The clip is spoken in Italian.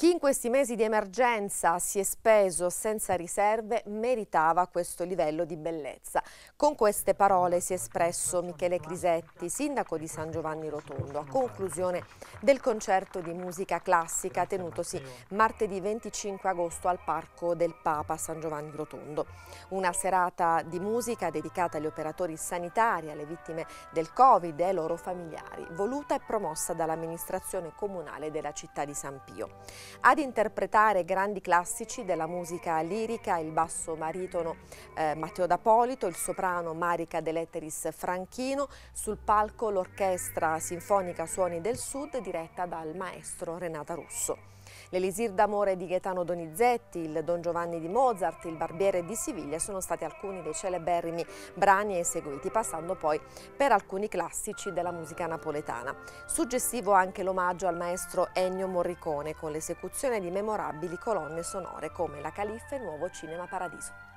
Chi in questi mesi di emergenza si è speso senza riserve meritava questo livello di bellezza. Con queste parole si è espresso Michele Crisetti, sindaco di San Giovanni Rotondo, a conclusione del concerto di musica classica tenutosi martedì 25 agosto al Parco del Papa San Giovanni Rotondo. Una serata di musica dedicata agli operatori sanitari, alle vittime del Covid e ai loro familiari, voluta e promossa dall'amministrazione comunale della città di San Pio. Ad interpretare grandi classici della musica lirica il basso maritono eh, Matteo D'Apolito, il soprano Marica Deletteris Franchino, sul palco l'orchestra sinfonica Suoni del Sud diretta dal maestro Renata Russo. L'Elisir d'amore di Gaetano Donizetti, il Don Giovanni di Mozart, il Barbiere di Siviglia sono stati alcuni dei celeberrimi brani eseguiti, passando poi per alcuni classici della musica napoletana. Suggestivo anche l'omaggio al maestro Ennio Morricone con l'esecuzione di memorabili colonne sonore come La Califfe e Nuovo Cinema Paradiso.